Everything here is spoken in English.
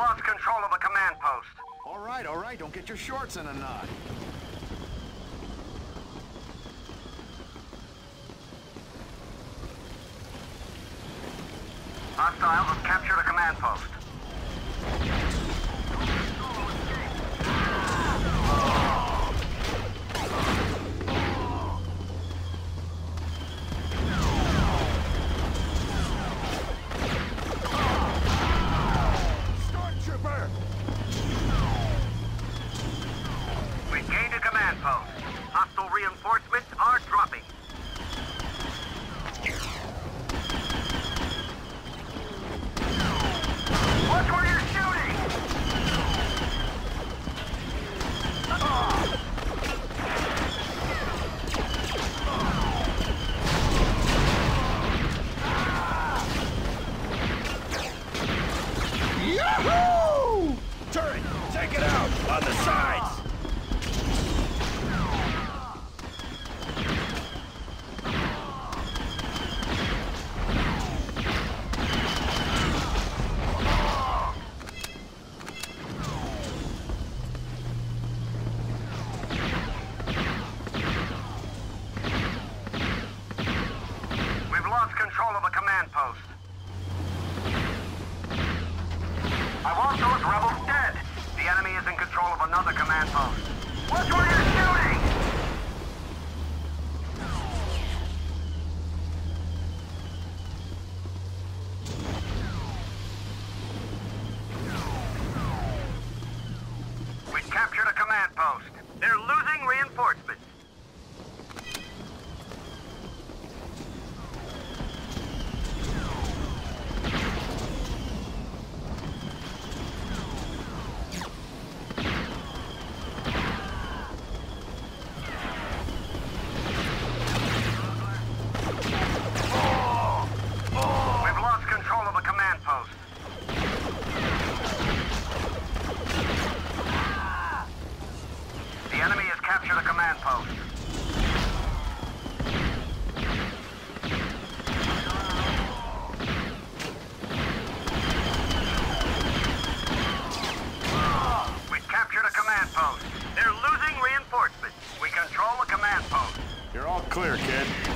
lost control of a command post. All right, all right, don't get your shorts in a knot. Hostiles have captured a command post. On the sides! We've lost control of a command post. I want those rebels another command post. Watch where you're Capture the command post. We captured a command post. They're losing reinforcements. We control the command post. You're all clear, kid.